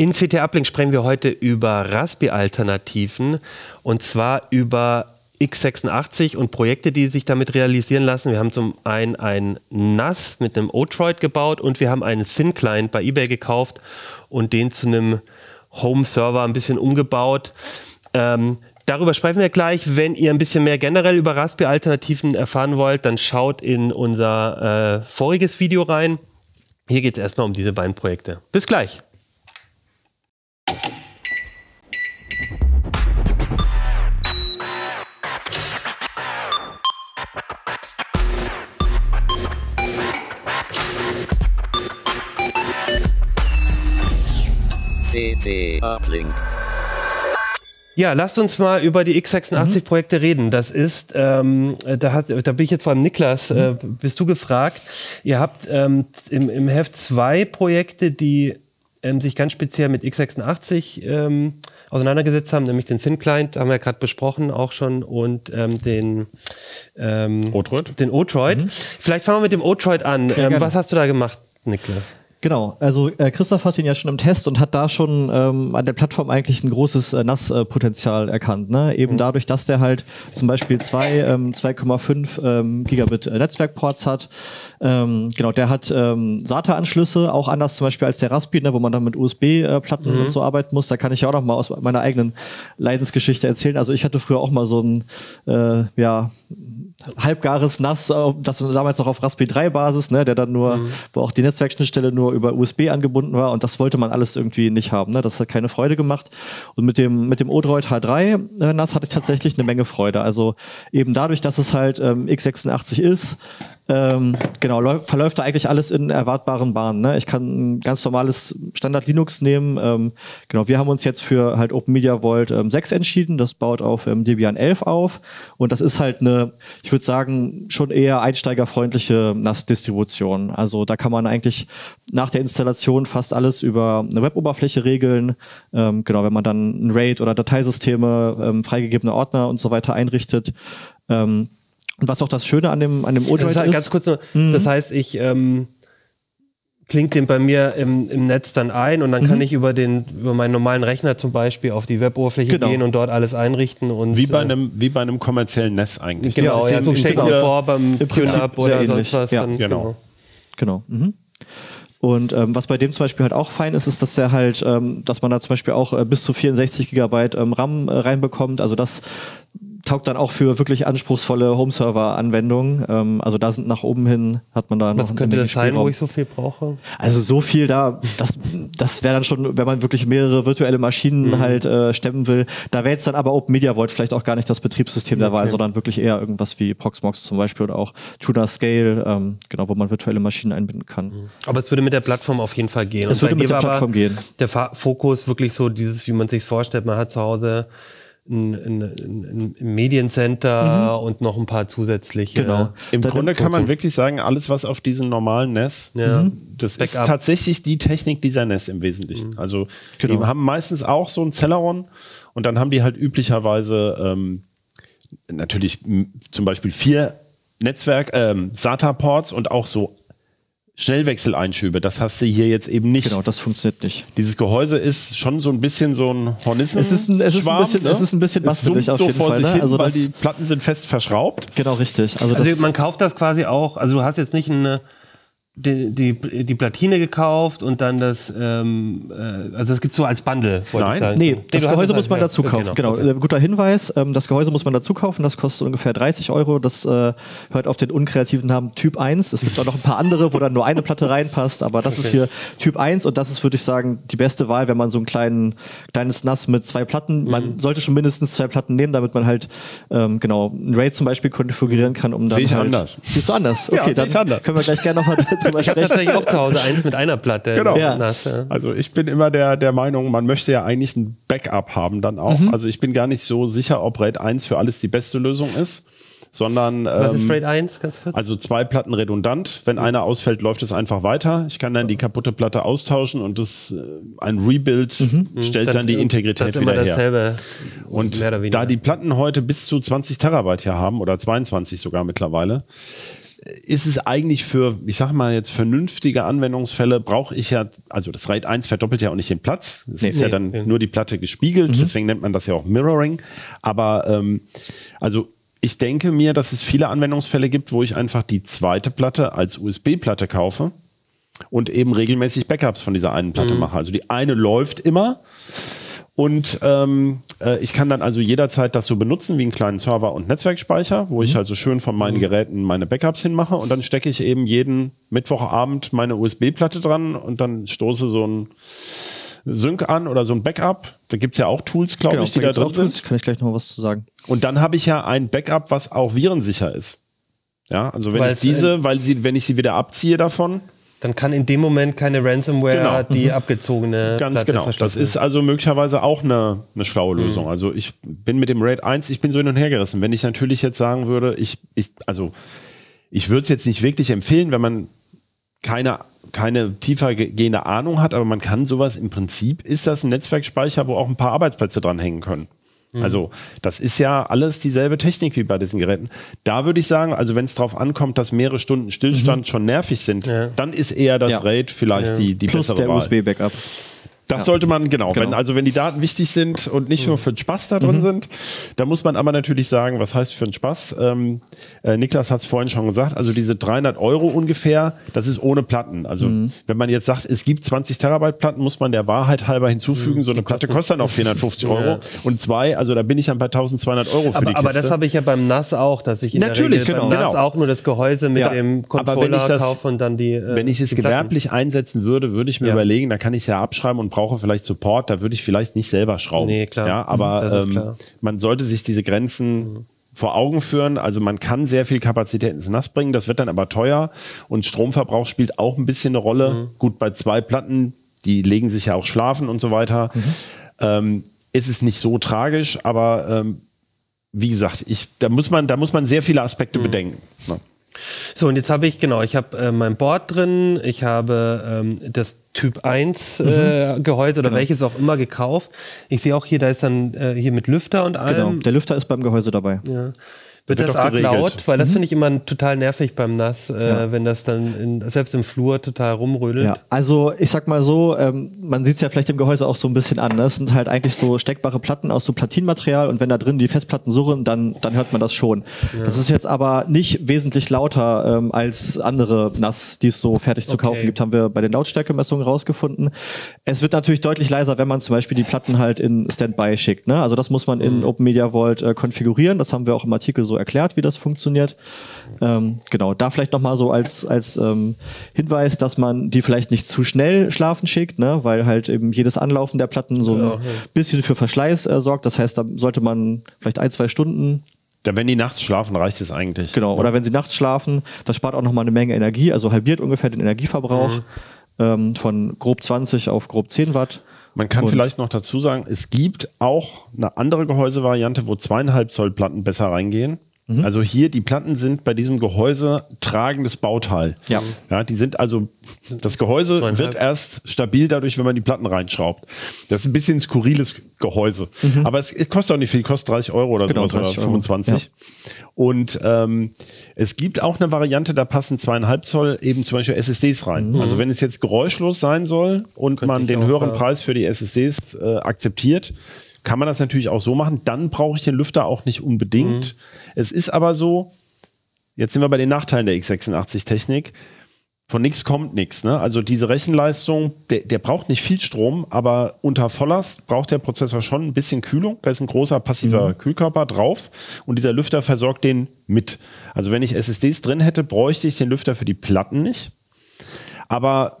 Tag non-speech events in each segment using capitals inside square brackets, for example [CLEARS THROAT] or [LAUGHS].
In CT Uplink sprechen wir heute über Raspi-Alternativen und zwar über x86 und Projekte, die sich damit realisieren lassen. Wir haben zum einen ein NAS mit einem Otroid gebaut und wir haben einen Thin-Client bei eBay gekauft und den zu einem Home-Server ein bisschen umgebaut. Ähm, darüber sprechen wir gleich. Wenn ihr ein bisschen mehr generell über Raspi-Alternativen erfahren wollt, dann schaut in unser äh, voriges Video rein. Hier geht es erstmal um diese beiden Projekte. Bis gleich. Uplink. Ja, lasst uns mal über die x86-Projekte mhm. reden. Das ist, ähm, da, hat, da bin ich jetzt vor allem Niklas, äh, mhm. bist du gefragt. Ihr habt ähm, im, im Heft zwei Projekte, die ähm, sich ganz speziell mit x86 ähm, auseinandergesetzt haben, nämlich den Thin Client, haben wir ja gerade besprochen auch schon, und ähm, den ähm, Otroid. Den Otroid. Mhm. Vielleicht fangen wir mit dem Otroid an. Ähm, was hast du da gemacht, Niklas? Genau, also äh, Christoph hat ihn ja schon im Test und hat da schon ähm, an der Plattform eigentlich ein großes äh, NAS-Potenzial erkannt. Ne? Eben mhm. dadurch, dass der halt zum Beispiel zwei ähm, 2,5 ähm, Gigabit äh, Netzwerkports hat. Ähm, genau, der hat ähm, SATA-Anschlüsse, auch anders zum Beispiel als der Raspi, ne, wo man dann mit USB-Platten mhm. und so arbeiten muss. Da kann ich ja auch noch mal aus meiner eigenen Leidensgeschichte erzählen. Also ich hatte früher auch mal so ein äh, ja, halbgares NAS, äh, das damals noch auf Raspberry 3 Basis, ne, der dann nur, mhm. wo auch die Netzwerkschnittstelle nur über USB angebunden war und das wollte man alles irgendwie nicht haben. Ne? Das hat keine Freude gemacht. Und mit dem, mit dem Odroid H3 äh, NAS hatte ich tatsächlich eine Menge Freude. Also eben dadurch, dass es halt ähm, x86 ist, ähm, genau, verläuft da eigentlich alles in erwartbaren Bahnen. Ne? Ich kann ein ganz normales Standard Linux nehmen. Ähm, genau, wir haben uns jetzt für halt Open Media Vault ähm, 6 entschieden. Das baut auf ähm, Debian 11 auf. Und das ist halt eine, ich würde sagen, schon eher einsteigerfreundliche NAS-Distribution. Also da kann man eigentlich nach der Installation fast alles über eine Web-Oberfläche regeln. Ähm, genau, wenn man dann ein RAID oder Dateisysteme, ähm, freigegebene Ordner und so weiter einrichtet. Ähm, und was auch das Schöne an dem, an dem das ist. Ganz kurz nur, mhm. das heißt, ich ähm, klingt den bei mir im, im Netz dann ein und dann mhm. kann ich über den über meinen normalen Rechner zum Beispiel auf die Weboberfläche genau. gehen und dort alles einrichten und wie bei äh, einem wie bei einem kommerziellen Netz eigentlich. Genau, ja, so stelle ich mir vor beim QNAP oder sonst was. Ja. Dann, genau. Genau. genau. Mhm. Und ähm, was bei dem zum Beispiel halt auch fein ist, ist, dass der halt, ähm, dass man da zum Beispiel auch äh, bis zu 64 Gigabyte ähm, RAM äh, reinbekommt. Also das taugt dann auch für wirklich anspruchsvolle Home-Server-Anwendungen. Ähm, also da sind nach oben hin, hat man da noch. Was könnte das sein, wo ich so viel brauche? Also so viel da, das, das wäre dann schon, wenn man wirklich mehrere virtuelle Maschinen mhm. halt äh, stemmen will. Da wäre jetzt dann aber Open Media Vault vielleicht auch gar nicht das Betriebssystem der okay. Wahl, sondern wirklich eher irgendwas wie Proxmox zum Beispiel oder auch Tuner Scale, ähm, genau, wo man virtuelle Maschinen einbinden kann. Mhm. Aber es würde mit der Plattform auf jeden Fall gehen. Es würde mit der Plattform gehen. Der Fokus wirklich so dieses, wie man sich vorstellt, man hat zu Hause ein, ein, ein Mediencenter mhm. und noch ein paar zusätzliche. Genau. Im da Grunde kann man wirklich sagen, alles, was auf diesen normalen NES, ja. Mhm. das Backup. ist tatsächlich die Technik dieser NES im Wesentlichen. Mhm. Also genau. die haben meistens auch so ein Celeron und dann haben die halt üblicherweise ähm, natürlich zum Beispiel vier Netzwerk, ähm, SATA-Ports und auch so Schnellwechseleinschübe. Das hast du hier jetzt eben nicht. Genau, das funktioniert nicht. Dieses Gehäuse ist schon so ein bisschen so ein Hornissen. Es ist ein, es ist ein bisschen, ne? es ist ein bisschen bastelig auf jeden so vor Fall. Sich ne? hin, also weil die Platten sind fest verschraubt. Genau, richtig. Also, also man kauft das quasi auch. Also du hast jetzt nicht eine die, die, die Platine gekauft und dann das, ähm, äh, also es gibt so als Bundle, wollte ich sagen. Nee, das nee, Gehäuse muss man dazu kaufen. Genau, okay. Genau. guter Hinweis. Ähm, das Gehäuse muss man dazu kaufen, das kostet ungefähr 30 Euro. Das äh, hört auf den unkreativen Namen Typ 1. Es gibt auch noch ein paar andere, wo dann nur eine Platte reinpasst, aber das okay. ist hier Typ 1 und das ist, würde ich sagen, die beste Wahl, wenn man so ein kleinen, kleines NAS mit zwei Platten, mhm. man sollte schon mindestens zwei Platten nehmen, damit man halt, ähm, genau, ein RAID zum Beispiel konfigurieren kann, um dann Sehe ich halt, anders. Siehst du anders? Okay, ja, dann anders. können wir gleich gerne nochmal [LAUGHS] ich sprechen. Ich habe tatsächlich auch zu Hause eins mit einer Platte. Genau. Ja. Nass, ja. Also ich bin immer der, der Meinung, man möchte ja eigentlich ein Backup haben dann auch. Mhm. Also ich bin gar nicht so sicher, ob RAID 1 für alles die beste Lösung ist sondern Was ist ähm, RAID 1 ganz kurz? Also zwei Platten redundant. Wenn mhm. einer ausfällt, läuft es einfach weiter. Ich kann dann die kaputte Platte austauschen und das äh, ein Rebuild mhm. stellt dann, dann die Integrität das wieder her. Und da die Platten heute bis zu 20 Terabyte hier haben oder 22 sogar mittlerweile, ist es eigentlich für, ich sag mal jetzt vernünftige Anwendungsfälle, brauche ich ja, also das RAID 1 verdoppelt ja auch nicht den Platz. Es nee, ist nee, ja dann nee. nur die Platte gespiegelt, mhm. deswegen nennt man das ja auch Mirroring. Aber ähm, also ich denke mir, dass es viele Anwendungsfälle gibt, wo ich einfach die zweite Platte als USB-Platte kaufe und eben regelmäßig Backups von dieser einen Platte mhm. mache. Also die eine läuft immer und ähm, äh, ich kann dann also jederzeit das so benutzen wie einen kleinen Server und Netzwerkspeicher, wo mhm. ich also schön von meinen mhm. Geräten meine Backups hinmache und dann stecke ich eben jeden Mittwochabend meine USB-Platte dran und dann stoße so ein Sync an oder so ein Backup. Da gibt's ja auch Tools, glaube genau, ich, die da, da drin sind. Kann ich gleich noch was zu sagen. Und dann habe ich ja ein Backup, was auch virensicher ist. Ja, also wenn weil ich diese, weil sie, wenn ich sie wieder abziehe davon, dann kann in dem Moment keine Ransomware genau. die mhm. abgezogene Ganz Platte genau. Das ist also möglicherweise auch eine, eine schlaue mhm. Lösung. Mhm. Also ich bin mit dem RAID 1, ich bin so hin und her gerissen. Wenn ich natürlich jetzt sagen würde, ich, ich also ich würde es jetzt nicht wirklich empfehlen, wenn man keine keine tiefer gehende Ahnung hat, aber man kann sowas im Prinzip ist das ein Netzwerkspeicher, wo auch ein paar Arbeitsplätze dran hängen können. Mhm. Also das ist ja alles dieselbe Technik wie bei diesen Geräten. Da würde ich sagen, also wenn es darauf ankommt, dass mehrere Stunden Stillstand mhm. schon nervig sind, ja. dann ist eher das ja. RAID vielleicht ja. die, die Plus bessere der USB-Backup. Das ja. sollte man, genau, genau. Wenn, also wenn die Daten wichtig sind und nicht mhm. nur für den Spaß da drin mhm. sind, da muss man aber natürlich sagen, was heißt für den Spaß? Ähm, äh, Niklas hat es vorhin schon gesagt, also diese 300 Euro ungefähr, das ist ohne Platten. Also mhm. wenn man jetzt sagt, es gibt 20 Terabyte Platten, muss man der Wahrheit halber hinzufügen, mhm. so eine Platte kostet dann auch 450 [LAUGHS] Euro ja. und zwei, also da bin ich dann bei 1200 Euro für aber, die Kiste. Aber das habe ich ja beim NAS auch, dass ich in natürlich, der Regel genau, beim NAS genau. auch nur das Gehäuse mit ja. dem Controller kaufe und dann die äh, Wenn ich es gewerblich einsetzen würde, würde ich mir überlegen, da kann ich es ja abschreiben und brauche vielleicht Support da würde ich vielleicht nicht selber schrauben. Nee, klar. Ja, aber mhm, ähm, man sollte sich diese Grenzen mhm. vor Augen führen. Also man kann sehr viel Kapazität ins Nass bringen, das wird dann aber teuer und Stromverbrauch spielt auch ein bisschen eine Rolle. Mhm. Gut, bei zwei Platten, die legen sich ja auch schlafen und so weiter. Mhm. Ähm, ist es nicht so tragisch, aber ähm, wie gesagt, ich, da muss man, da muss man sehr viele Aspekte mhm. bedenken. Ne? So, und jetzt habe ich, genau, ich habe äh, mein Board drin, ich habe ähm, das Typ 1 äh, mhm. Gehäuse oder genau. welches auch immer gekauft. Ich sehe auch hier, da ist dann äh, hier mit Lüfter und allem. Genau, der Lüfter ist beim Gehäuse dabei. Ja. Wird, das arg laut? Weil das mhm. finde ich immer total nervig beim Nass, äh, ja. wenn das dann in, selbst im Flur total rumrödelt. Ja. Also ich sag mal so, ähm, man sieht es ja vielleicht im Gehäuse auch so ein bisschen an. Das sind halt eigentlich so steckbare Platten aus so Platinmaterial und wenn da drin die Festplatten surren, dann, dann hört man das schon. Ja. Das ist jetzt aber nicht wesentlich lauter ähm, als andere Nass, die es so fertig zu okay. kaufen gibt, haben wir bei den Lautstärkemessungen rausgefunden. Es wird natürlich deutlich leiser, wenn man zum Beispiel die Platten halt in Standby schickt. Ne? Also das muss man in mhm. Open Media Vault äh, konfigurieren. Das haben wir auch im Artikel so erklärt, wie das funktioniert. Ähm, genau, da vielleicht nochmal so als, als ähm, Hinweis, dass man die vielleicht nicht zu schnell schlafen schickt, ne? weil halt eben jedes Anlaufen der Platten so ein bisschen für Verschleiß äh, sorgt. Das heißt, da sollte man vielleicht ein, zwei Stunden ja, wenn die nachts schlafen, reicht es eigentlich. Genau, oder wenn sie nachts schlafen, das spart auch nochmal eine Menge Energie, also halbiert ungefähr den Energieverbrauch mhm. ähm, von grob 20 auf grob 10 Watt. Man kann und vielleicht noch dazu sagen, es gibt auch eine andere Gehäusevariante, wo zweieinhalb Zoll Platten besser reingehen. Mhm. Also hier, die Platten sind bei diesem Gehäuse tragendes Bauteil. Ja. ja die sind also, das Gehäuse wird erst stabil dadurch, wenn man die Platten reinschraubt. Das ist ein bisschen skurriles Gehäuse. Mhm. Aber es, es, kostet auch nicht viel, kostet 30 Euro oder genau, sowas oder 25. Ja. Und ähm, es gibt auch eine Variante, da passen zweieinhalb Zoll eben zum Beispiel SSDs rein. Mhm. Also wenn es jetzt geräuschlos sein soll und Könnte man den höheren Preis für die SSDs äh, akzeptiert, kann man das natürlich auch so machen. Dann brauche ich den Lüfter auch nicht unbedingt. Mhm. Es ist aber so, jetzt sind wir bei den Nachteilen der x86-Technik. Von nichts kommt nichts. Ne? Also diese Rechenleistung, der, der, braucht nicht viel Strom, aber unter Volllast braucht der Prozessor schon ein bisschen Kühlung. Da ist ein großer passiver mhm. Kühlkörper drauf und dieser Lüfter versorgt den mit. Also wenn ich SSDs drin hätte, bräuchte ich den Lüfter für die Platten nicht. Aber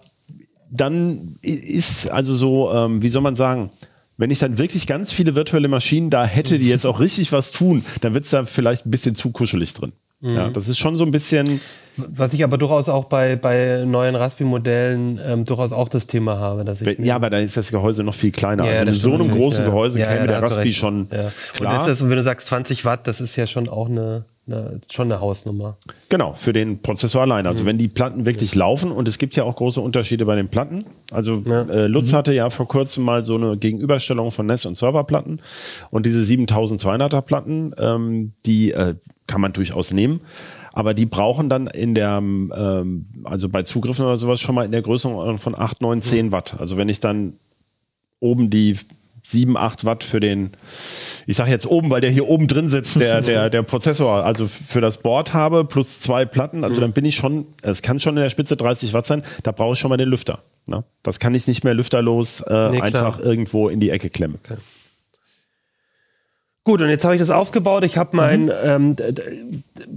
dann ist also so, ähm, wie soll man sagen, wenn ich dann wirklich ganz viele virtuelle Maschinen da hätte, die jetzt auch richtig was tun, dann wird es da vielleicht ein bisschen zu kuschelig drin. Mhm. Ja, das ist schon so ein bisschen. Was ich aber durchaus auch bei, bei neuen Raspi-Modellen ähm, durchaus auch das Thema habe. Dass ich ja, aber dann ist das Gehäuse noch viel kleiner. Ja, also in so einem großen ja. Gehäuse ja, käme der Raspi schon. Ja. Klar. Und, das, wenn du sagst 20 Watt, das ist ja schon auch eine eine, schon eine Hausnummer. Genau, für den Prozessor alleine. Also mhm. wenn die Platten wirklich ja. laufen und es gibt ja auch große Unterschiede bei den Platten. Also ja. äh, Lutz mhm. hatte ja vor kurzem mal so eine Gegenüberstellung von NES und Serverplatten und diese 7200er Platten, ähm, die äh, kann man durchaus nehmen. aber die brauchen dann in der, ähm, also bei Zugriffen oder sowas schon mal in der Größenordnung von 8, 9, 10 Watt. Also wenn ich dann oben die 7, 8 Watt für den, ich sage jetzt oben, weil der hier oben drin sitzt, der, [LAUGHS] der, der Prozessor, also für das Board habe, plus zwei Platten, also dann bin ich schon, es kann schon in der Spitze 30 Watt sein, da brauche ich schon mal den Lüfter. Ne? Das kann ich nicht mehr lüfterlos äh, nee, einfach irgendwo in die Ecke klemmen. Okay. Gut, und jetzt habe ich das aufgebaut. Ich habe mein, mhm. ähm,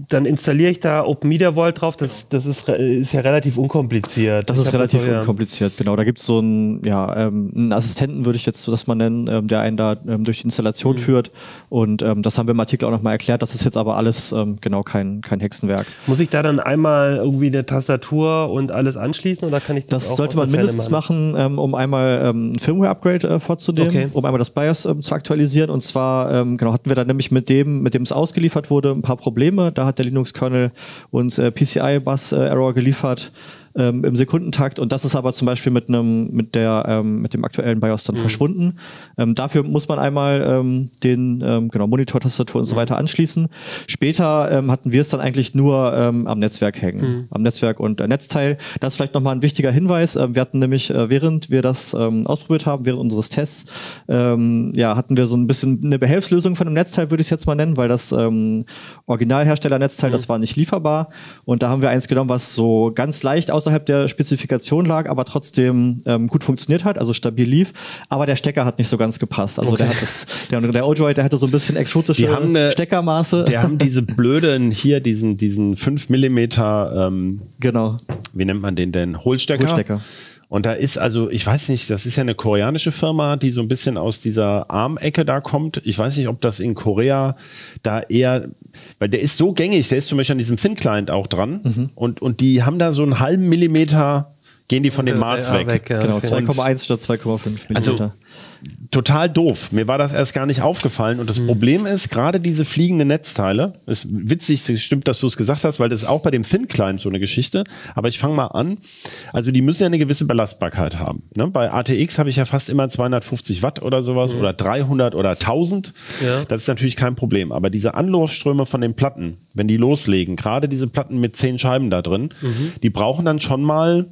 dann installiere ich da Open Media Vault drauf. Das, das ist, ist ja relativ unkompliziert. Das ich ist relativ das unkompliziert, genau. Da gibt es so einen, ja, ähm, einen Assistenten, würde ich jetzt das mal nennen, ähm, der einen da ähm, durch die Installation mhm. führt. Und ähm, das haben wir im Artikel auch nochmal erklärt. Das ist jetzt aber alles ähm, genau kein, kein Hexenwerk. Muss ich da dann einmal irgendwie eine Tastatur und alles anschließen oder kann ich das Das sollte man mindestens machen, machen um einmal ein Firmware-Upgrade äh, vorzunehmen, okay. um einmal das BIOS zu aktualisieren. Und zwar Genau, hatten wir dann nämlich mit dem, mit dem es ausgeliefert wurde, ein paar Probleme. Da hat der Linux-Kernel uns äh, PCI-Bus-Error äh, geliefert ähm, im Sekundentakt und das ist aber zum Beispiel mit einem mit der ähm, mit dem aktuellen BIOS dann mhm. verschwunden. Ähm, dafür muss man einmal ähm, den ähm, genau Monitor, Tastatur und so mhm. weiter anschließen. Später ähm, hatten wir es dann eigentlich nur ähm, am Netzwerk hängen, mhm. am Netzwerk und äh, Netzteil. Das ist vielleicht nochmal ein wichtiger Hinweis. Ähm, wir hatten nämlich äh, während wir das ähm, ausprobiert haben, während unseres Tests, ähm, ja hatten wir so ein bisschen eine Behelfslösung von dem Netzteil, würde ich es jetzt mal nennen, weil das ähm, Originalhersteller-Netzteil, mhm. das war nicht lieferbar und da haben wir eins genommen, was so ganz leicht aus außerhalb der Spezifikation lag, aber trotzdem ähm, gut funktioniert hat, also stabil lief. Aber der Stecker hat nicht so ganz gepasst. Also okay. der hat das, der, der Odroid, der hatte so ein bisschen exotische die haben eine, Steckermaße. Die haben diese blöden hier, diesen, diesen 5 Millimeter, ähm, genau. Wie nennt man den denn? Hohlstecker. Hohlstecker. Und da ist also, ich weiß nicht, das ist ja eine koreanische Firma, die so ein bisschen aus dieser Armecke da kommt. Ich weiß nicht, ob das in Korea da eher, weil der ist so gängig, der ist zum Beispiel an diesem Thin-Client auch dran. Mhm. Und, und die haben da so einen halben Millimeter gehen die von dem Maß weg. weg ja, genau, 2,1 statt 2,5 Millimeter. Also total doof. Mir war das erst gar nicht aufgefallen. Und das mhm. Problem ist, gerade diese fliegenden Netzteile, ist witzig, stimmt, dass du es gesagt hast, weil das ist auch bei dem Thin Client so eine Geschichte. Aber ich fange mal an. Also die müssen ja eine gewisse Belastbarkeit haben. Ne? Bei ATX habe ich ja fast immer 250 Watt oder sowas mhm. oder 300 oder 1000. Ja. Das ist natürlich kein Problem. Aber diese Anlaufströme von den Platten, wenn die loslegen, gerade diese Platten mit zehn Scheiben da drin, mhm. die brauchen dann schon mal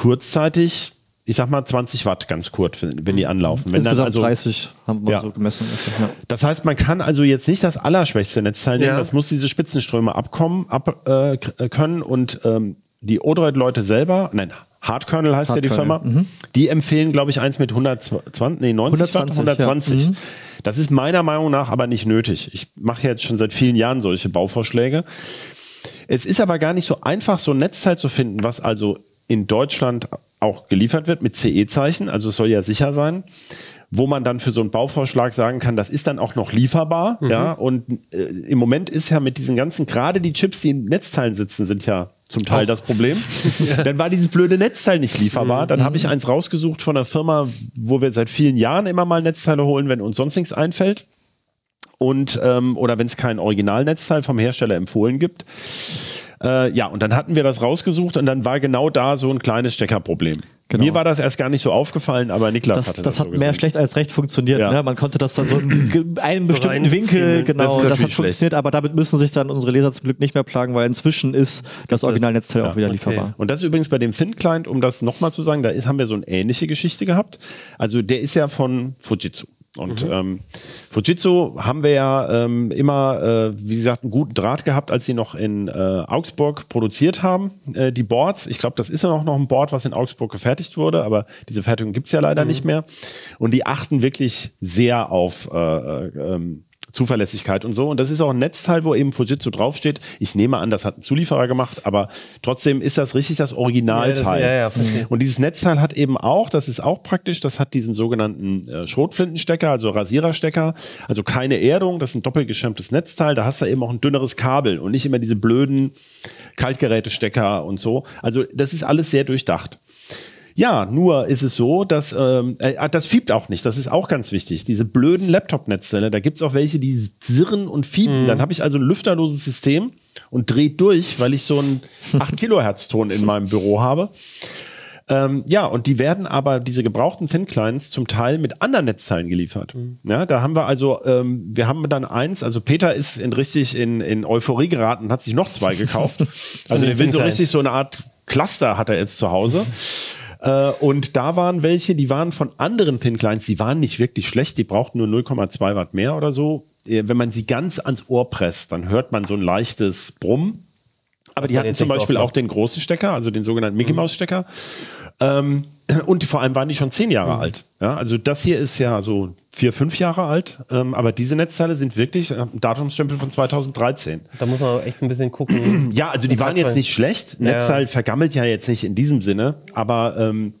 kurzzeitig ich sag mal 20 Watt ganz kurz, wenn die anlaufen. Wenn dann also 30 haben wir ja. so gemessen. Ja. Das heißt, man kann also jetzt nicht das allerschwächste Netzteil nehmen, ja. das muss diese Spitzenströme abkommen, ab äh, können und ähm, die Odroid-Leute selber, nein, Hardkernel heißt Hard ja die Firma, mhm. die empfehlen, glaube ich, eins mit 120, nee, 90 120, Watt, 120. Ja. Mhm. Das ist meiner Meinung nach aber nicht nötig. Ich mache jetzt schon seit vielen Jahren solche Bauvorschläge. Es ist aber gar nicht so einfach, so ein Netzteil zu finden, was also in Deutschland auch geliefert wird mit CE-Zeichen, also es soll ja sicher sein, wo man dann für so einen Bauvorschlag sagen kann, das ist dann auch noch lieferbar. Mhm. Ja, und äh, im Moment ist ja mit diesen ganzen, gerade die Chips, die in Netzteilen sitzen, sind ja zum Teil auch. das Problem. [LAUGHS] ja. Dann war dieses blöde Netzteil nicht lieferbar. Dann mhm. habe ich eins rausgesucht von einer Firma, wo wir seit vielen Jahren immer mal Netzteile holen, wenn uns sonst nichts einfällt. Und ähm, oder wenn es kein Originalnetzteil vom Hersteller empfohlen gibt. Äh, ja, und dann hatten wir das rausgesucht und dann war genau da so ein kleines Steckerproblem. Genau. Mir war das erst gar nicht so aufgefallen, aber Niklas das, hatte das. Das hat so mehr schlecht als recht funktioniert. Ja. Ne? Man konnte das dann so in [CLEARS THROAT] einem bestimmten so Winkel, genau, das, das hat funktioniert, aber damit müssen sich dann unsere Leser zum Glück nicht mehr plagen, weil inzwischen ist das Originalnetzteil ja, auch wieder okay. lieferbar. Und das ist übrigens bei dem Thin Client, um das nochmal zu sagen, da ist, haben wir so eine ähnliche Geschichte gehabt. Also der ist ja von Fujitsu. Und mhm. ähm, Fujitsu haben wir ja ähm, immer, äh, wie gesagt, einen guten Draht gehabt, als sie noch in äh, Augsburg produziert haben, äh, die Boards. Ich glaube, das ist ja noch, noch ein Board, was in Augsburg gefertigt wurde, aber diese Fertigung gibt's ja leider mhm. nicht mehr. Und die achten wirklich sehr auf äh, äh, ähm, Zuverlässigkeit und so. Und das ist auch ein Netzteil, wo eben Fujitsu draufsteht. Ich nehme an, das hat ein Zulieferer gemacht, aber trotzdem ist das richtig das Originalteil. Ja, das, ja, ja, und dieses Netzteil hat eben auch, das ist auch praktisch, das hat diesen sogenannten äh, Schrotflintenstecker, also Rasiererstecker, also keine Erdung, das ist ein doppelgeschirmtes Netzteil, da hast du eben auch ein dünneres Kabel und nicht immer diese blöden Kaltgerätestecker und so. Also das ist alles sehr durchdacht. Ja, nur ist es so, dass ähm, äh, das fiebt auch nicht. Das ist auch ganz wichtig. Diese blöden Laptop-Netzzelle, da gibt's auch welche, die sirren und fieben. Mhm. Dann habe ich also ein lüfterloses System und dreht durch, weil ich so einen [LAUGHS] 8 Kilohertz Ton in meinem Büro habe. Ähm, ja, und die werden aber, diese gebrauchten Thin-Clients, zum Teil mit anderen Netzteilen geliefert. Mhm. Ja, da haben wir also, ähm, wir haben dann eins, also Peter ist in richtig in, in Euphorie geraten und hat sich noch zwei gekauft. [LAUGHS] also der will so richtig so eine Art Cluster hat er jetzt zu Hause. [LAUGHS] Äh, und da waren welche, die waren von anderen Thin Clients, die waren nicht wirklich schlecht, die brauchten nur 0,2 Watt mehr oder so. Äh, wenn man sie ganz ans Ohr presst, dann hört man so ein leichtes Brummen. Aber die hatten zum Beispiel auch den großen Stecker, also den sogenannten Mickey Mouse Stecker. Ähm, [CLEARS THROAT] und vor allem waren die schon zehn Jahre mhm. alt. Ja, also das hier ist ja so vier, fünf Jahre alt, ähm, aber diese Netzteile sind wirklich äh, Datumstempel von 2013. Da muss man echt ein bisschen gucken. [CLEARS THROAT] ja, also die waren jetzt nicht schlecht. Ja. Netzteil vergammelt ja jetzt nicht in diesem Sinne, aber ähm,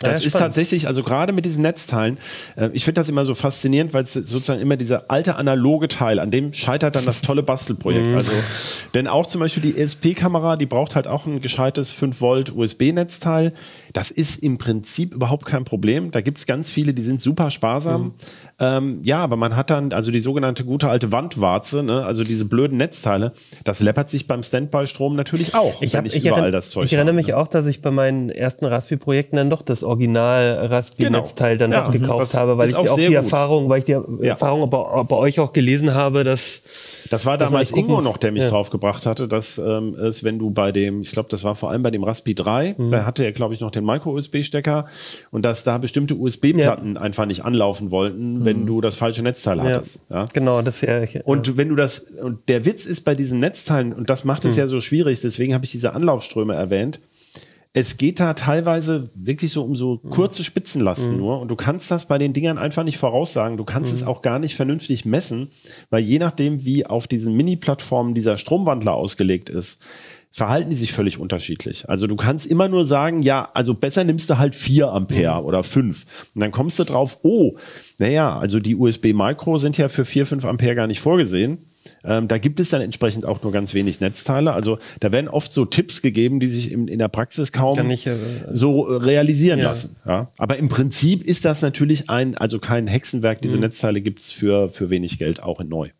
das ja, ist tatsächlich, also gerade mit diesen Netzteilen, äh, ich finde das immer so faszinierend, weil es sozusagen immer dieser alte analoge Teil, an dem scheitert dann das tolle Bastelprojekt. Mhm. also, denn auch zum Beispiel die ESP-Kamera, die braucht halt auch ein gescheites 5 Volt USB-Netzteil. Das ist im Prinzip überhaupt kein Problem. Da gibt es ganz viele, die sind super sparsam. Mhm. Ähm, ja, aber man hat dann, also die sogenannte gute alte Wandwarze, ne? also diese blöden Netzteile, das läppert sich beim Standby-Strom natürlich auch, ich, hab, ich, ich überall das Zeug Ich erinnere mich ne? auch, dass ich bei meinen ersten Raspi-Projekten dann doch das Original Raspi-Netzteil genau. dann ja, doch gekauft habe, weil ich auch, auch die gut. Erfahrung, weil ich die ja. Erfahrung bei, bei euch auch gelesen habe, dass das war damals Ingo noch, der mich ja. draufgebracht hatte, dass ähm, es, wenn du bei dem, ich glaube, das war vor allem bei dem Raspi 3, mhm. da hatte er, glaube ich, noch den Micro-USB-Stecker und dass da bestimmte USB-Platten einfach nicht anlaufen wollten, mhm. wenn du das falsche Netzteil hattest. Genau, das ja. Und wenn du das, und der Witz ist bei diesen Netzteilen, und das macht es mhm. ja so schwierig, deswegen habe ich diese Anlaufströme erwähnt, es geht da teilweise wirklich so um so kurze Spitzenlasten mhm. nur und du kannst das bei den Dingern einfach nicht voraussagen. Du kannst mhm. es auch gar nicht vernünftig messen, weil je nachdem, wie auf diesen Mini-Plattformen dieser Stromwandler ausgelegt ist, verhalten die sich völlig unterschiedlich. Also du kannst immer nur sagen, ja, also besser nimmst du halt vier Ampere mhm. oder fünf Und dann kommst du drauf, oh, naja, also die USB Micro sind ja für vier fünf Ampere gar nicht vorgesehen. Ähm, da gibt es dann entsprechend auch nur ganz wenig Netzteile. Also da werden oft so Tipps gegeben, die sich in, in der Praxis kaum ich, äh, so äh, realisieren ja. lassen. Ja? Aber im Prinzip ist das natürlich ein, also kein Hexenwerk. Diese mhm. Netzteile gibt's für, für wenig Geld auch in neu.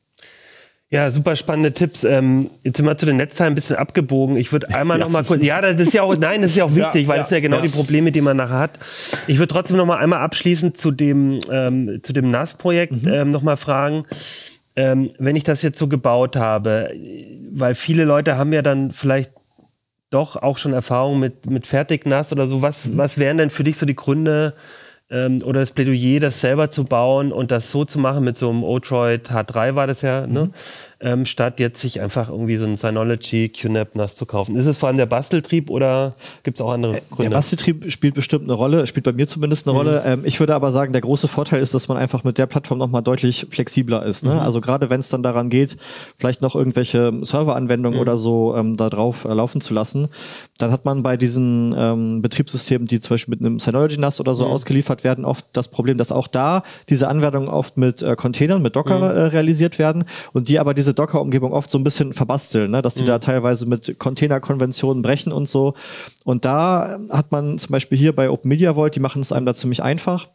Ja, super spannende Tipps. Ähm, jetzt sind wir zu den Netzteilen ein bisschen abgebogen. Ich würde [LAUGHS] einmal ja. noch mal kurz, ja, das ist ja auch, nein, das ist ja auch [LAUGHS] wichtig, ja, weil ja, das sind ja genau die Probleme, die man nachher hat. Ich würde trotzdem noch mal einmal abschließend zu dem, ähm, zu dem NAS-Projekt mhm. ähm, noch mal fragen ähm, wenn ich das jetzt so gebaut habe, weil viele Leute haben ja dann vielleicht doch auch schon Erfahrung mit, mit Fertignass oder so. Was, mhm. was wären denn für dich so die Gründe ähm, oder das Plädoyer, das selber zu bauen und das so zu machen mit so einem Otroid H3 war das ja, ne? mhm. ne? Ähm, statt jetzt sich einfach irgendwie so ein Synology QNAP NAS zu kaufen. Ist es vor allem der Basteltrieb oder gibt es auch andere Gründe? Der Basteltrieb spielt bestimmt eine Rolle, spielt bei mir zumindest eine mhm. Rolle. Ähm, ich würde aber sagen, der große Vorteil ist, dass man einfach mit der Plattform nochmal deutlich flexibler ist. Ne? Mhm. Also gerade wenn es dann daran geht, vielleicht noch irgendwelche Serveranwendungen mhm. oder so ähm, da drauf äh, laufen zu lassen, dann hat man bei diesen ähm, Betriebssystemen, die zum Beispiel mit einem Synology NAS oder so mhm. ausgeliefert werden, oft das Problem, dass auch da diese Anwendungen oft mit äh, Containern, mit Docker mhm. äh, realisiert werden und die aber diese Docker-Umgebung oft so ein bisschen verbasteln, ne? dass die mhm. da teilweise mit Container-Konventionen brechen und so. Und da hat man zum Beispiel hier bei Open Media Vault, die machen es einem da ziemlich einfach.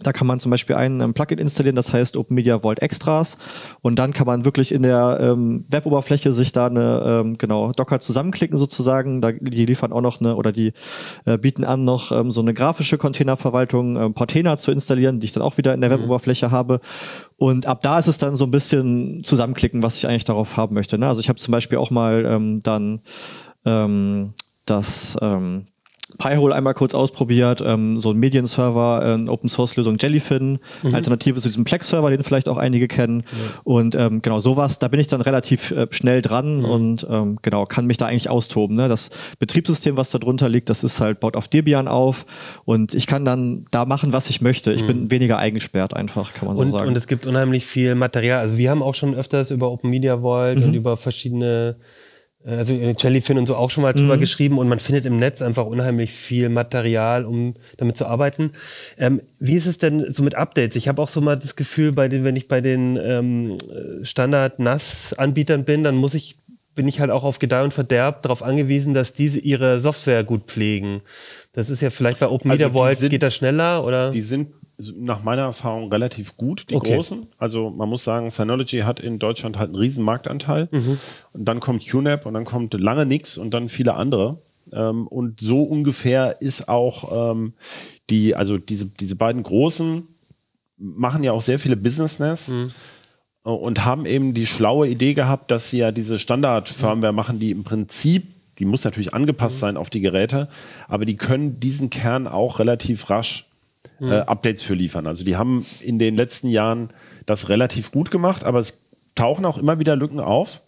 Da kann man zum Beispiel ein ähm, Plugin installieren, das heißt Open Media Vault Extras. Und dann kann man wirklich in der ähm, Web-Oberfläche sich da eine, ähm, genau, Docker zusammenklicken sozusagen. Da, die liefern auch noch eine, oder die äh, bieten an, noch ähm, so eine grafische Containerverwaltung, ähm, Portainer zu installieren, die ich dann auch wieder in der mhm. Web-Oberfläche habe. Und ab da ist es dann so ein bisschen zusammenklicken, was ich eigentlich darauf haben möchte. Ne? Also ich habe zum Beispiel auch mal ähm, dann ähm, das ähm, Pi-hole einmal kurz ausprobiert, ähm, so ein Medienserver, äh, Open-Source-Lösung Jellyfin, mhm. Alternative zu diesem Plex-Server, den vielleicht auch einige kennen. Ja. Und ähm, genau sowas, da bin ich dann relativ äh, schnell dran mhm. und ähm, genau, kann mich da eigentlich austoben. Ne? Das Betriebssystem, was da drunter liegt, das ist halt, baut auf Debian auf und ich kann dann da machen, was ich möchte. Ich mhm. bin weniger eingesperrt einfach, kann man und, so sagen. Und es gibt unheimlich viel Material. Also wir haben auch schon öfters über Open Media Vault und mhm. über verschiedene also Jellyfin und so auch schon mal drüber mhm. geschrieben und man findet im Netz einfach unheimlich viel Material, um damit zu arbeiten. Ähm, wie ist es denn so mit Updates? Ich habe auch so mal das Gefühl, bei den, wenn ich bei den ähm, Standard-NAS-Anbietern bin, dann muss ich bin ich halt auch auf Gedeih und Verderb darauf angewiesen, dass diese ihre Software gut pflegen. Das ist ja vielleicht bei Open Media also Vault, geht das schneller oder? Die sind nach meiner Erfahrung relativ gut, die okay. großen. Also man muss sagen, Synology hat in Deutschland halt einen riesen Marktanteil. Mhm. Und dann kommt QNAP und dann kommt lange nix und dann viele andere. Ähm, und so ungefähr ist auch ähm, die, also diese, diese beiden großen machen ja auch sehr viele Business NAS. Mhm. Und haben eben die schlaue Idee gehabt, dass sie ja diese Standard-Firmware machen, die im Prinzip die muss natürlich angepasst mhm. sein auf die Geräte, aber die können diesen Kern auch relativ rasch äh. Updates für liefern. Also die haben in den letzten Jahren das relativ gut gemacht, aber es tauchen auch immer wieder Lücken auf.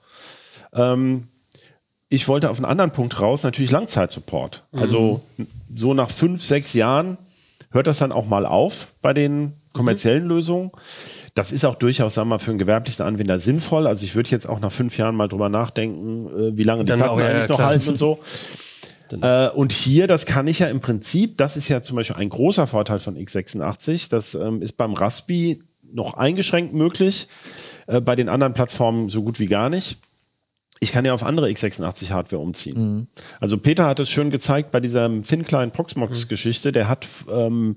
Ähm, ich wollte auf einen anderen Punkt raus, natürlich Langzeitsupport. Mhm. Also so nach fünf, sechs Jahren hört das dann auch mal auf bei den kommerziellen mhm. Lösungen. Das ist auch durchaus, sagen wir mal, für einen gewerblichen Anwender sinnvoll. Also ich würde jetzt auch nach fünf Jahren mal drüber nachdenken, äh, wie lange die Platten eigentlich ja, noch halten und so. Äh, und hier, das kann ich ja im Prinzip, das ist ja zum Beispiel ein großer Vorteil von x86. Das ähm, ist beim Raspi noch eingeschränkt möglich, äh, bei den anderen Plattformen so gut wie gar nicht. Ich kann ja auf andere x86 Hardware umziehen. Mhm. Also Peter hat es schön gezeigt bei dieser Thin-Client Proxmox-Geschichte. Der hat ähm,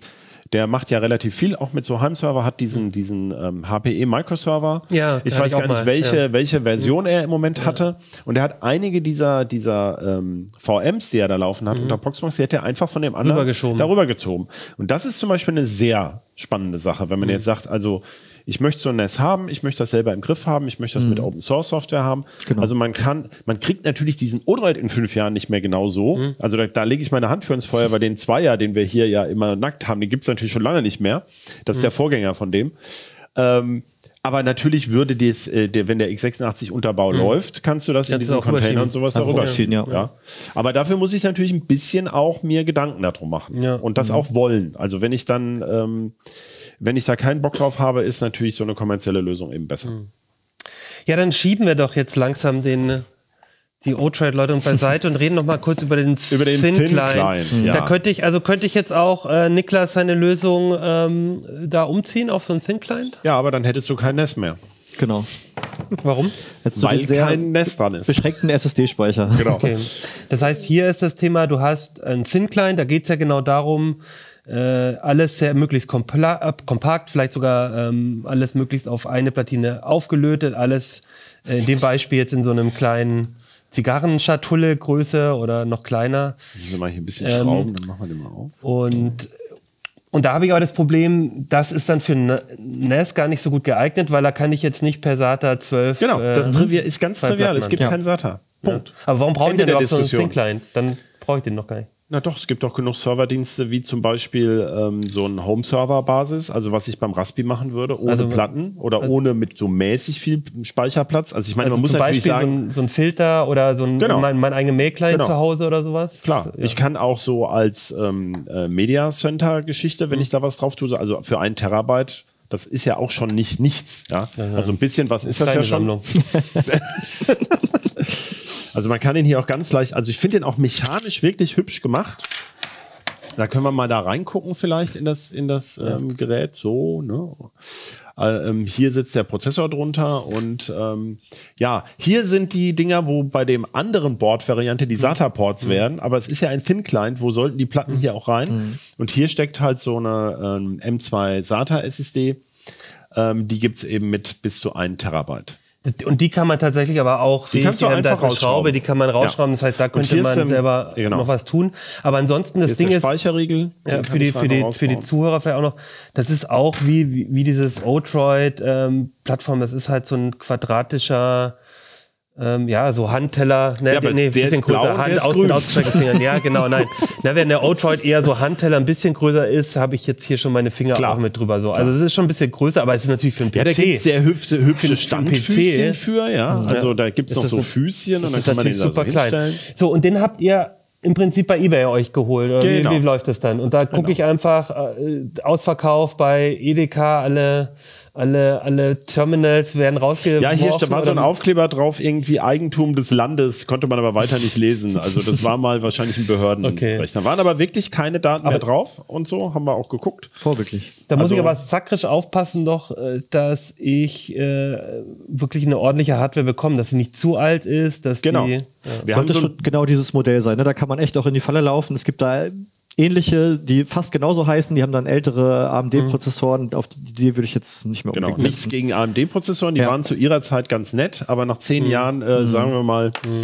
der macht ja relativ viel, auch mit so Heimserver, hat diesen, mhm. diesen ähm, HPE Microserver. Ja, ich weiß gar nicht, mal. welche, ja. welche Version mhm. er im Moment ja. hatte. Und er hat einige dieser, dieser ähm, VMs, die er da laufen hat mhm. unter Proxmox, die hat er einfach von dem anderen darüber gezogen. Und das ist zum Beispiel eine sehr spannende Sache, wenn man mhm. jetzt sagt, also ich möchte so ein NAS haben, ich möchte das selber im Griff haben, ich möchte das mhm. mit Open Source Software haben. Genau. Also man kann, man kriegt natürlich diesen Odroid in fünf Jahren nicht mehr genau so. Mhm. Also da, da lege ich meine Hand für ins Feuer, weil den Zweier, den wir hier ja immer nackt haben, den gibt es natürlich schon lange nicht mehr. Das ist mhm. der Vorgänger von dem. Ähm, aber natürlich würde das, äh, der, wenn der x86 Unterbau mhm. läuft, kannst du das in diesen Container und sowas darüber ziehen. Ja. ja. Aber dafür muss ich natürlich ein bisschen auch mir Gedanken darum machen ja. und das mhm. auch wollen. Also wenn ich dann ähm, wenn ich da keinen Bock drauf habe, ist natürlich so eine kommerzielle Lösung eben besser. Hm. Ja, dann schieben wir doch jetzt langsam den die O-Trade-Leute beiseite und reden noch mal kurz über den, über den Thin, Thin Client. Client ja. Da könnte ich, also könnte ich jetzt auch äh, Niklas seine Lösung ähm, da umziehen auf so einen Thin Client? Ja, aber dann hättest du kein Nest mehr. Genau. Warum? Weil kein Nest dran ist. Beschränkten SSD-Speicher. Genau. Okay. Das heißt, hier ist das Thema, du hast einen Thin Client, da geht es ja genau darum, äh, alles sehr möglichst kompakt, vielleicht sogar ähm, alles möglichst auf eine Platine aufgelötet, alles äh, in dem Beispiel jetzt in so einem kleinen Zigarrenschatulle Größe oder noch kleiner. Wenn wir mal hier ein bisschen ähm, schrauben, dann machen wir den mal auf. Und und da habe ich aber das Problem, das ist dann für NAS gar nicht so gut geeignet, weil da kann ich jetzt nicht per SATA 12. Genau, das äh, ist ganz trivial. Es gibt ja. keinen SATA. Punkt. Ja. Aber warum brauche ich denn überhaupt so einen Thin Client? Dann brauche ich den noch gar nicht. Na doch, es gibt auch genug Serverdienste, wie zum Beispiel ähm, so ein Home-Server-Basis, also was ich beim Raspi machen würde, ohne also, Platten oder also, ohne mit so mäßig viel Speicherplatz. Also ich meine, also man muss zum natürlich Beispiel sagen, so ein, so ein, Filter oder so ein genau. mein, mein eigener Mail-Client genau. zu Hause oder sowas. Klar, ja. ich kann auch so als ähm, äh, Media Center-Geschichte, wenn mhm. ich da was drauf tue, also für ein Terabyte das ist ja auch schon nicht nichts. Ja? ja, Also ein bisschen was ist das ja schon. [LAUGHS] [LAUGHS] Also man kann ihn hier auch ganz leicht, also ich finde den auch mechanisch wirklich hübsch gemacht. Da können wir mal da reingucken vielleicht in das, in das ähm, Gerät. So, ne? Äh, ähm, hier sitzt der Prozessor drunter und ähm, ja, hier sind die Dinger, wo bei dem anderen Board-Variante die mhm. SATA-Ports mhm. wären, aber es ist ja ein Thin-Client, wo sollten die Platten mhm. hier auch rein? Mhm. Und hier steckt halt so eine ähm, M2 SATA-SSD, ähm, die gibt's eben mit bis zu 1 Terabyte. Und die kann man tatsächlich aber auch, die kannst du einfach rausschrauben. Schraube, die kann man rausschrauben. Ja. Das heißt, da könnte man selber genau. noch was tun. Aber ansonsten das Ding ist Speicherriegel. Ja, für die für die für die Zuhörer vielleicht auch noch. Das ist auch wie wie, wie dieses Otroid ähm. Das ist halt so ein quadratischer ähm, ja, so Handteller, ne, ja, nee, ein bisschen größer, Hand aus mit ausgestreckten Fingern. Ja, genau, nein. [LAUGHS] Na, wenn der Outroid eher so Handteller ein bisschen größer ist, habe ich jetzt hier schon meine Finger Klar. auch mit drüber. So. Also es ist schon ein bisschen größer, aber es ist natürlich für einen PC. Ja, da gibt sehr hübsche, hübsche Standfüßchen für, ja. Also da gibt es noch so ein, Füßchen und dann kann man den super so klein. So, und den habt ihr im Prinzip bei eBay euch geholt. Oder genau. wie, wie läuft das dann? Und da gucke genau. ich einfach äh, Ausverkauf bei Edeka alle alle, alle Terminals werden rausgeworfen. Ja, hier war so ein Aufkleber drauf, irgendwie Eigentum des Landes, konnte man aber weiter nicht lesen. Also das war mal wahrscheinlich ein Behördenrechner. Okay. waren aber wirklich keine Daten aber mehr drauf und so, haben wir auch geguckt. Vorbildlich. Da also, muss ich aber sakrisch aufpassen doch, äh, dass ich äh, wirklich eine ordentliche Hardware bekomme, dass sie nicht zu alt ist, dass genau. die... Ja. Wir Sollte so schon genau dieses Modell sein. Ne? Da kann man echt auch in die Falle laufen. Es gibt da ähnliche, die fast genauso heißen, die haben dann ältere AMD-Prozessoren, mhm. auf die, die, würde ich jetzt nicht mehr genau. Nichts gegen AMD-Prozessoren, die ja. waren zu ihrer Zeit ganz nett, aber nach zehn mhm. Jahren, äh, mhm. sagen wir mal, mhm.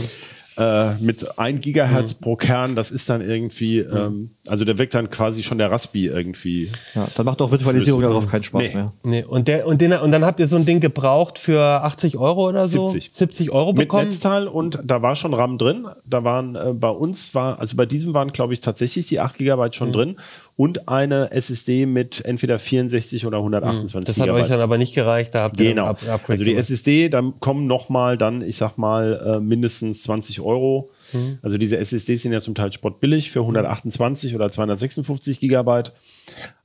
Äh, mit 1 Gigahertz mhm. pro Kern, das ist dann irgendwie, mhm. ähm, also der wirkt dann quasi schon der Raspi irgendwie. Ja, dann macht auch Virtualisierung darauf keinen Spaß nee. mehr. Nee. Und, der, und, den, und dann habt ihr so ein Ding gebraucht für 80 Euro oder so? 70. 70 Euro bekommen? Mit Netzteil und da war schon RAM drin. Da waren äh, bei uns, war, also bei diesem waren glaube ich tatsächlich die 8 GB schon mhm. drin und eine SSD mit entweder 64 oder 128 mhm. Das hat euch dann aber nicht gereicht, da habt ihr genau. Up Also die SSD, da kommen nochmal dann, ich sag mal, äh, mindestens 20 Euro Mhm. Also diese SSDs sind ja zum Teil spottbillig für 128 oder 256 Gigabyte.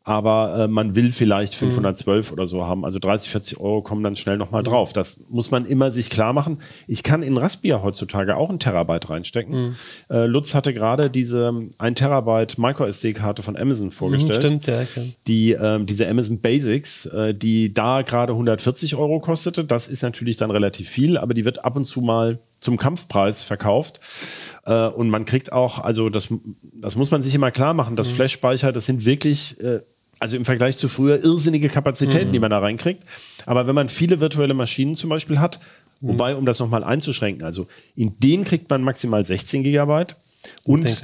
Aber äh, man will vielleicht 512 mhm. oder so haben. Also 30, 40 Euro kommen dann schnell nochmal mhm. drauf. Das muss man immer sich klar machen. Ich kann in Raspbian heutzutage auch ein Terabyte reinstecken. Mhm. Äh, Lutz hatte gerade diese 1 Terabyte MicroSD-Karte von Amazon mhm, vorgestellt. stimmt, ja. Die, äh, diese Amazon Basics, äh, die da gerade 140 Euro kostete. Das ist natürlich dann relativ viel, aber die wird ab und zu mal zum Kampfpreis verkauft. Äh, und man kriegt auch, also das, das muss man sich immer klar machen, das mhm. Flash-Speicher, das sind wirklich, äh, also im Vergleich zu früher, irrsinnige Kapazitäten, mhm. die man da reinkriegt. Aber wenn man viele virtuelle Maschinen zum Beispiel hat, mhm. wobei, um das nochmal einzuschränken, also in denen kriegt man maximal 16 Gigabyte und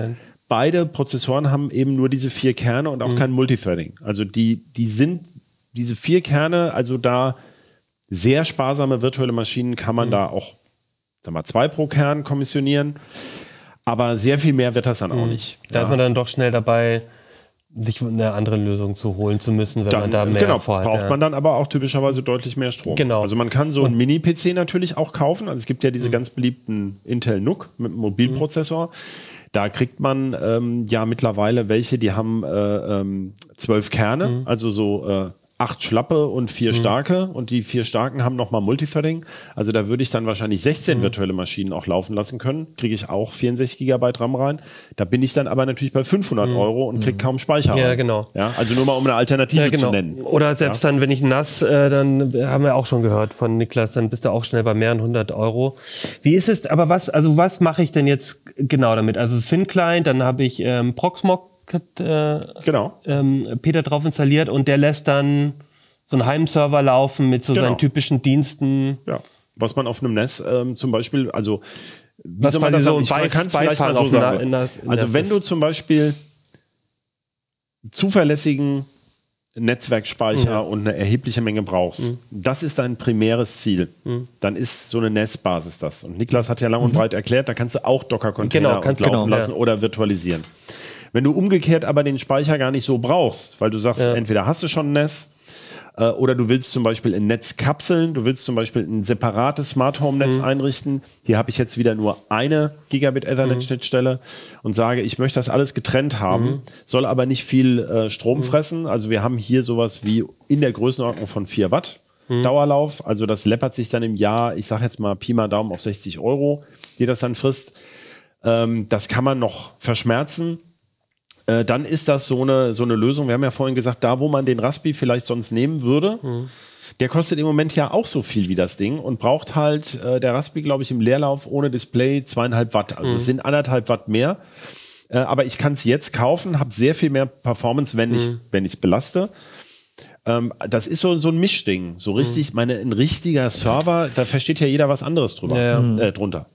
beide Prozessoren haben eben nur diese vier Kerne und auch mhm. kein Multithreading. Also die, die sind, diese vier Kerne, also da sehr sparsame virtuelle Maschinen kann man mhm. da auch sag mal, zwei pro Kern kommissionieren. Aber sehr viel mehr wird das dann auch mhm. nicht. Da ja. ist man dann doch schnell dabei, sich eine andere Lösung zu holen zu müssen, wenn dann, man da mehr genau, vorhat. braucht ja. man dann aber auch typischerweise deutlich mehr Strom. Genau. Also man kann so einen Mini-PC natürlich auch kaufen. Also es gibt ja diese mhm. ganz beliebten Intel NUC mit einem Mobilprozessor. Mhm. Da kriegt man ähm, ja mittlerweile welche, die haben äh, ähm, zwölf Kerne, mhm. also so äh, acht Schlappe und vier mhm. starke und die vier starken haben nochmal Multithreading. Also da würde ich dann wahrscheinlich 16 mhm. virtuelle Maschinen auch laufen lassen können. Kriege ich auch 64 Gigabyte RAM rein. Da bin ich dann aber natürlich bei 500 mhm. Euro und kriege mhm. kaum Speicher. Ja, rein. genau. Ja, also nur mal um eine Alternative ja, genau. zu nennen. Oder selbst ja? dann, wenn ich nass, äh, dann haben wir auch schon gehört von Niklas, dann bist du auch schnell bei mehreren hundert Euro. Wie ist es, aber was, also was mache ich denn jetzt genau damit? Also Thin Client, dann habe ich ähm, Proxmox äh, genau. ähm, Peter drauf installiert und der lässt dann so einen Heimserver laufen mit so genau. seinen typischen Diensten. Ja, was man auf einem NES ähm, zum Beispiel, also wie was soll man das so ich, man kann es vielleicht mal so sagen. In der, in also wenn du zum Beispiel zuverlässigen Netzwerkspeicher ja. und eine erhebliche Menge brauchst, mhm. das ist dein primäres Ziel, mhm. dann ist so eine NES-Basis das. Und Niklas hat ja lang und mhm. breit erklärt, da kannst du auch Docker-Container genau, laufen genau, lassen ja. oder virtualisieren. Wenn du umgekehrt aber den Speicher gar nicht so brauchst, weil du sagst, ja. entweder hast du schon ein NES äh, oder du willst zum Beispiel ein Netz kapseln, du willst zum Beispiel ein separates Smart Home Netz mhm. einrichten. Hier habe ich jetzt wieder nur eine Gigabit Ethernet Schnittstelle mhm. und sage, ich möchte das alles getrennt haben, mhm. soll aber nicht viel äh, Strom mhm. fressen. Also wir haben hier sowas wie in der Größenordnung von 4 Watt. Mhm. Dauerlauf, also das läppert sich dann im Jahr, ich sage jetzt mal Pi mal Daumen auf 60 Euro, die das dann frisst. Ähm, das kann man noch verschmerzen. Äh, dann ist das so eine, so eine Lösung. Wir haben ja vorhin gesagt, da wo man den Raspi vielleicht sonst nehmen würde, mhm. der kostet im Moment ja auch so viel wie das Ding und braucht halt äh, der Raspi, glaube ich, im Leerlauf ohne Display zweieinhalb Watt. Also mhm. es sind anderthalb Watt mehr. Äh, aber ich kann es jetzt kaufen, habe sehr viel mehr Performance, wenn ich mhm. es belaste. Ähm, das ist so, so ein Mischding. So richtig, mhm. meine, ein richtiger Server, da versteht ja jeder was anderes drüber, ja, ja. Äh, drunter.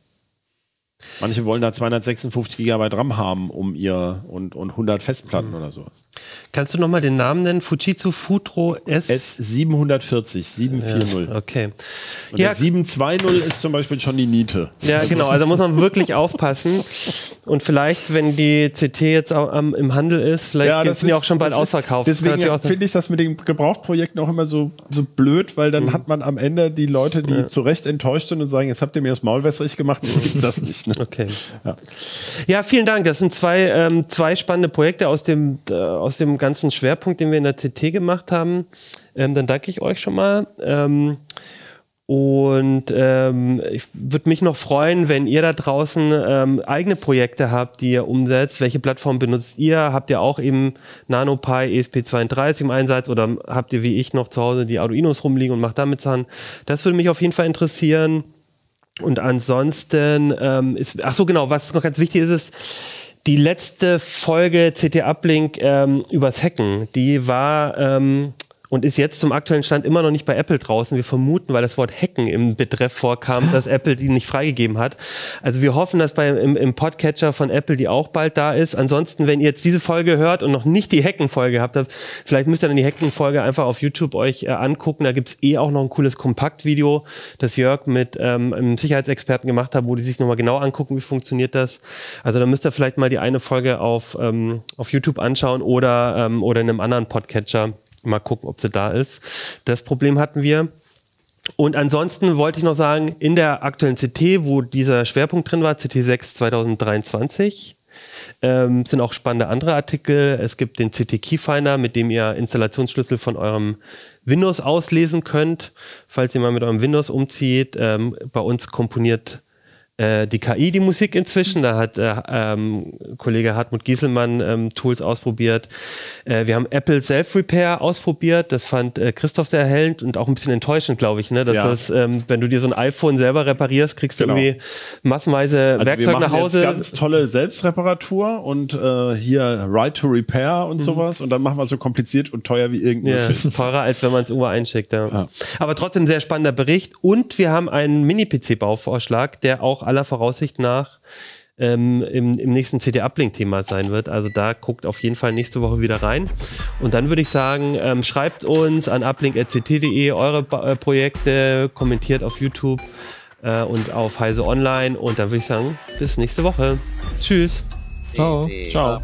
Manche wollen da 256 Gigabyte RAM haben, um ihr und, und 100 Festplatten mhm. oder sowas. Kannst du nochmal den Namen nennen? Fujitsu Futro S? S740, 740. Ja, okay. Und ja. der 720 ist zum Beispiel schon die Niete. Ja, genau. Also muss man wirklich [LAUGHS] aufpassen. Und vielleicht, wenn die CT jetzt auch am, im Handel ist, vielleicht ja, sind die auch schon bald ausverkauft. Deswegen finde ich das mit den Gebrauchtprojekten auch immer so, so blöd, weil dann mhm. hat man am Ende die Leute, die ja. zu Recht enttäuscht sind und sagen, jetzt habt ihr mir das Maul wässrig gemacht, jetzt gibt es das [LAUGHS] nicht. Ne? Okay. [LAUGHS] Ja. ja. vielen Dank. Das sind zwei, ähm, zwei spannende Projekte aus dem, äh, aus dem ganzen Schwerpunkt, den wir in der CT gemacht haben. Ähm, dann danke ich euch schon mal. Ähm, und ähm, ich würde mich noch freuen, wenn ihr da draußen ähm, eigene Projekte habt, die ihr umsetzt. Welche Plattform benutzt ihr? Habt ihr auch eben NanoPi ESP32 im Einsatz oder habt ihr wie ich noch zu Hause die Arduinos rumliegen und macht damit Sachen? Das würde mich auf jeden Fall interessieren. Und ansonsten ähm, ist, ach so genau, was noch ganz wichtig ist, ist die letzte Folge CT Uplink ähm, übers Hacken. Die war ähm, und ist jetzt zum aktuellen Stand immer noch nicht bei Apple draußen. Wir vermuten, weil das Wort Hacken im Betreff vorkam, dass Apple die nicht freigegeben hat. Also wir hoffen, dass bei, im, im Podcatcher von Apple die auch bald da ist. Ansonsten, wenn ihr jetzt diese Folge hört und noch nicht die Hacken-Folge habt, vielleicht müsst ihr dann die Hacken-Folge einfach auf YouTube euch äh, angucken. Da gibt's eh auch noch ein cooles Kompaktvideo, das Jörg mit ähm, einem Sicherheitsexperten gemacht hat, wo die sich nochmal genau angucken, wie funktioniert das. Also da müsst ihr vielleicht mal die eine Folge auf, ähm, auf YouTube anschauen oder, ähm, oder in einem anderen Podcatcher mal gucken, ob sie da ist. Das Problem hatten wir. Und ansonsten wollte ich noch sagen, in der aktuellen CT, wo dieser Schwerpunkt drin war, CT6 2023, ähm, sind auch spannende andere Artikel. Es gibt den CT Keyfinder, mit dem ihr Installationsschlüssel von eurem Windows auslesen könnt, falls ihr mal mit eurem Windows umzieht. Ähm, bei uns komponiert äh, die KI die Musik inzwischen. Da hat äh, ähm, Kollege Hartmut Gieselmann ähm, Tools ausprobiert. Äh, wir haben Apple Self-Repair ausprobiert. Das fand äh, Christoph sehr erhellend und auch ein bisschen enttäuschend, glaube ich. Ne? Dass ja. das, ähm, wenn du dir so ein iPhone selber reparierst, kriegst du genau. irgendwie massenweise also Werkzeug nach Hause. ganz tolle Selbstreparatur und äh, hier Right to Repair und mhm. sowas. Und dann machen wir es so kompliziert und teuer wie irgendwie. Ja, teurer, als wenn man es irgendwo einschickt. Ja. Aber trotzdem sehr spannender Bericht. Und wir haben einen Mini-PC-Bauvorschlag, der auch aller Voraussicht nach ähm, im, im, nächsten CD-Uplink-Thema sein wird. Also da guckt auf jeden Fall nächste Woche wieder rein. Und dann würde ich sagen, ähm, schreibt uns an uplink.ct.de eure ba äh, Projekte, kommentiert auf YouTube äh, und auf Heise Online. Und dann würde ich sagen, bis nächste Woche. Tschüss. Ciao. Ciao.